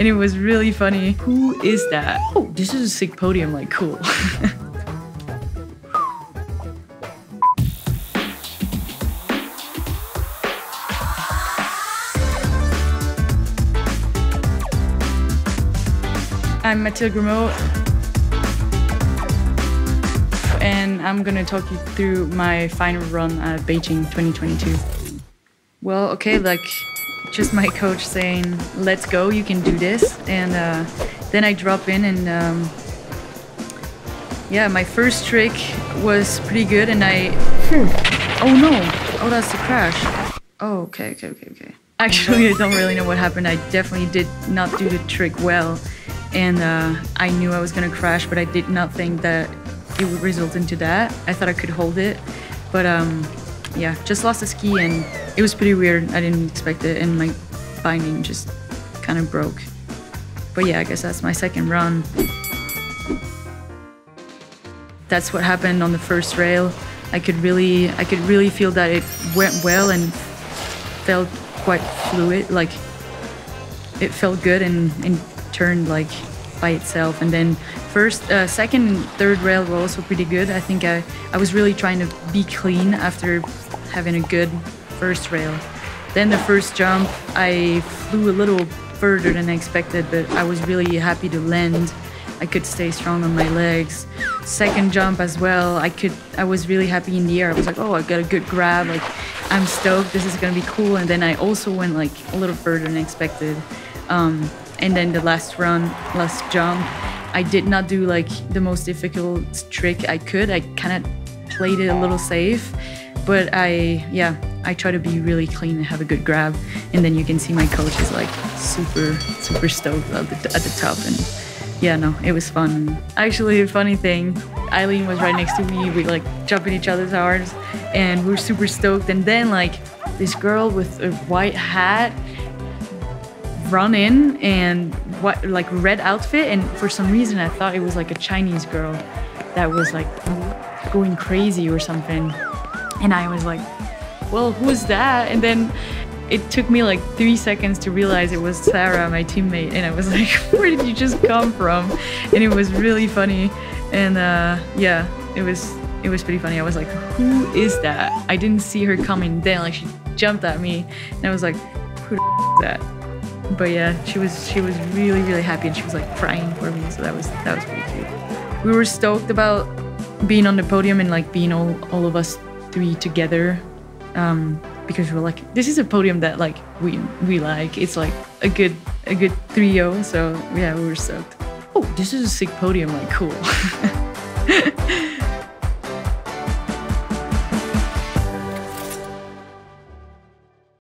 and it was really funny. Who is that? Oh, this is a sick podium, like cool. I'm Mathilde Gremaud, and I'm gonna talk you through my final run at Beijing 2022. Well, okay, like just my coach saying, "Let's go, you can do this," and uh, then I drop in and. Um, yeah, my first trick was pretty good, and I. Oh no! Oh, that's the crash. Oh, okay, okay, okay, okay. Actually, I don't really know what happened. I definitely did not do the trick well, and uh, I knew I was gonna crash, but I did not think that it would result into that. I thought I could hold it, but um, yeah, just lost the ski, and it was pretty weird. I didn't expect it, and my binding just kind of broke. But yeah, I guess that's my second run that's what happened on the first rail. I could really, I could really feel that it went well and felt quite fluid. Like it felt good and, and turned like by itself. And then first, uh, second, and third rail were also pretty good. I think I, I was really trying to be clean after having a good first rail. Then the first jump, I flew a little further than I expected, but I was really happy to land. I could stay strong on my legs second jump as well, I could I was really happy in the air. I was like, oh, I got a good grab. Like, I'm stoked. This is gonna be cool. And then I also went like a little further than expected. Um, and then the last run, last jump, I did not do like the most difficult trick I could. I kind of played it a little safe, but I yeah I try to be really clean and have a good grab. And then you can see my coach is like super super stoked at the, at the top and yeah, no, it was fun. Actually, a funny thing, Eileen was right next to me. We like jump in each other's arms, and we are super stoked. And then like this girl with a white hat run in and what like red outfit, and for some reason I thought it was like a Chinese girl that was like going crazy or something. And I was like, well, who's that? And then it took me like three seconds to realize it was Sarah, my teammate, and I was like, "Where did you just come from?" And it was really funny, and uh, yeah, it was it was pretty funny. I was like, "Who is that?" I didn't see her coming. Then like she jumped at me, and I was like, "Who is that?" But yeah, she was she was really really happy, and she was like crying for me. So that was that was pretty cute. We were stoked about being on the podium and like being all all of us three together. Um, because we're like this is a podium that like we we like it's like a good a good trio so yeah we were stoked oh this is a sick podium like cool